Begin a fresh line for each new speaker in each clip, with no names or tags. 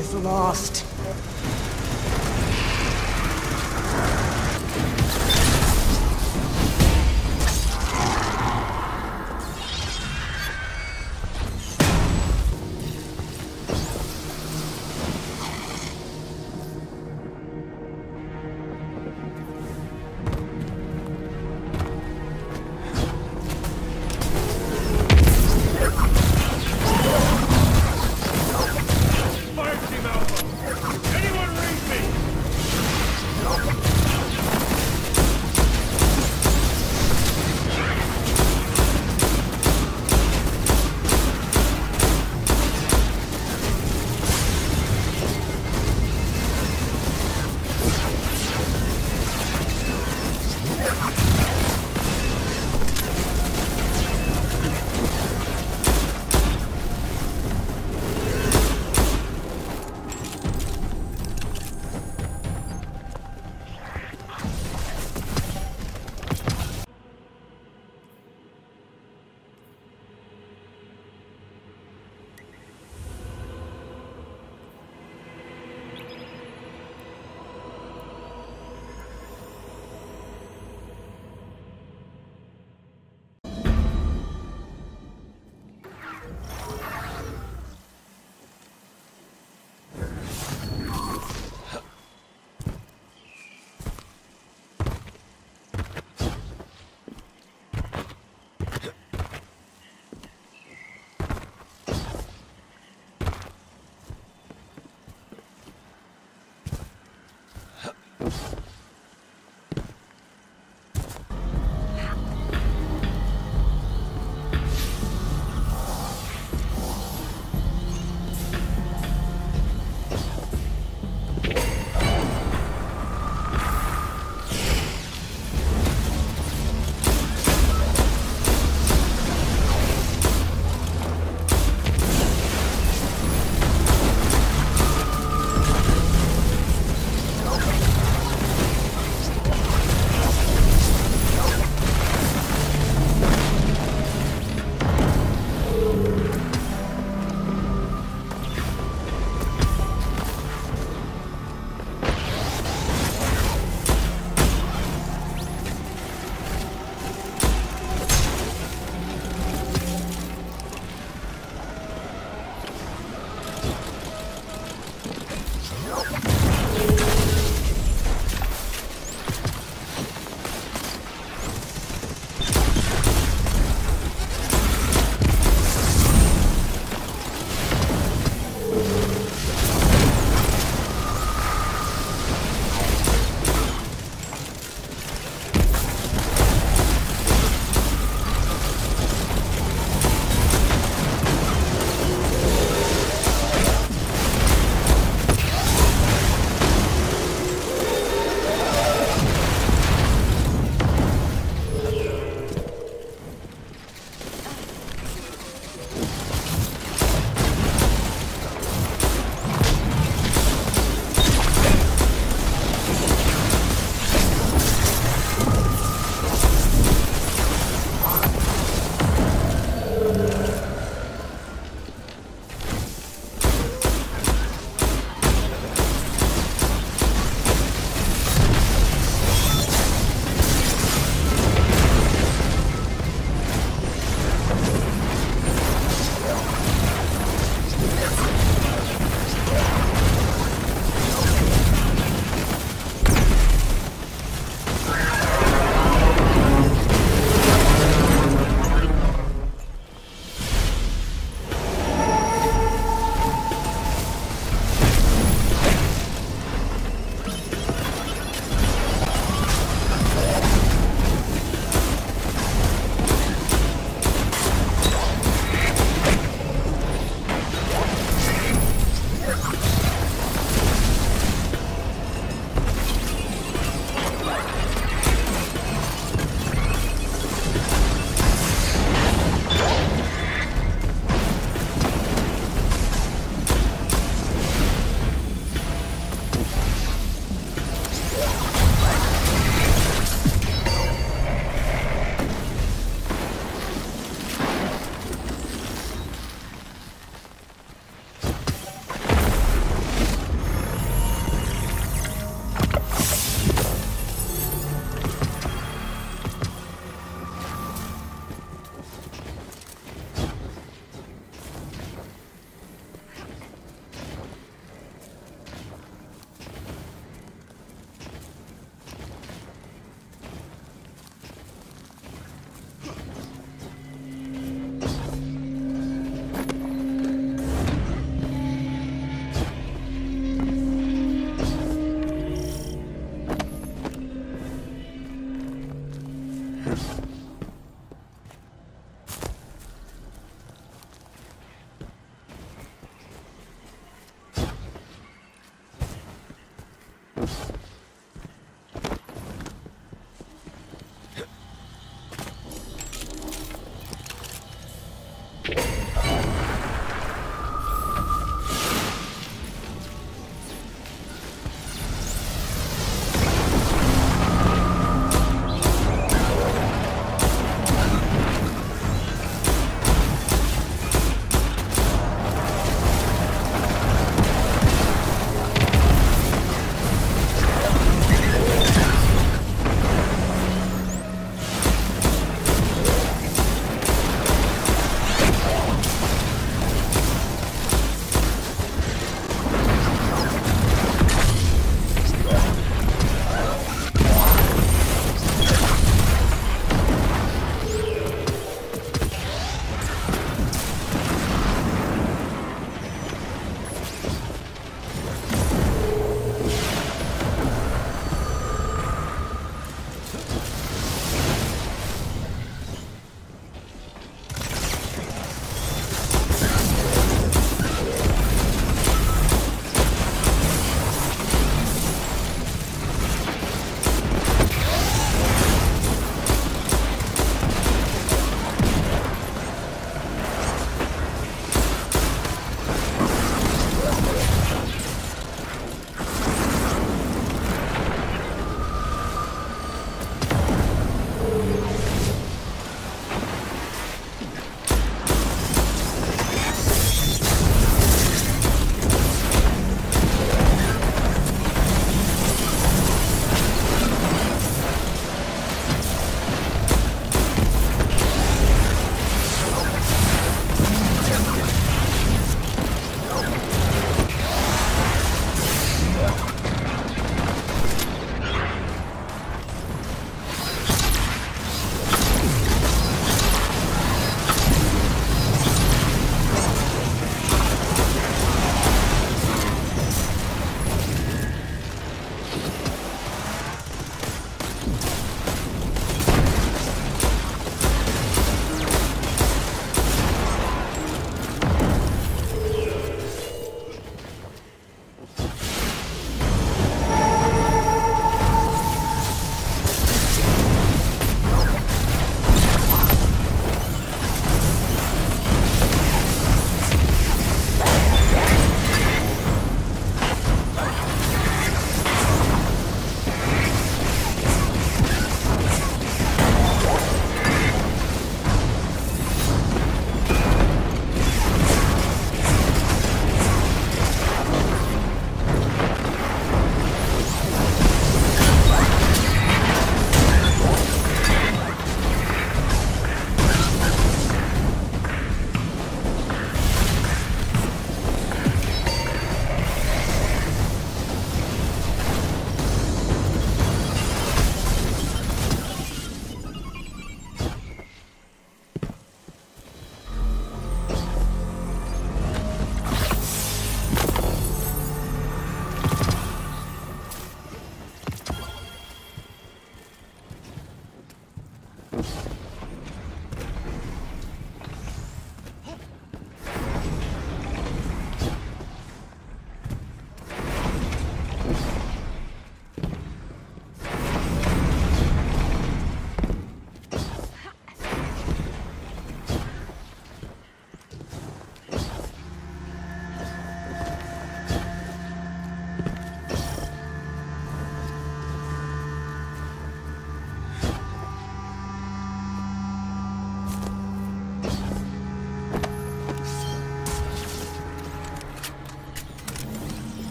is lost.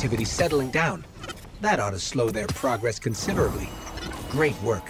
Vex activity's settling down. That ought to slow their progress considerably. Great work.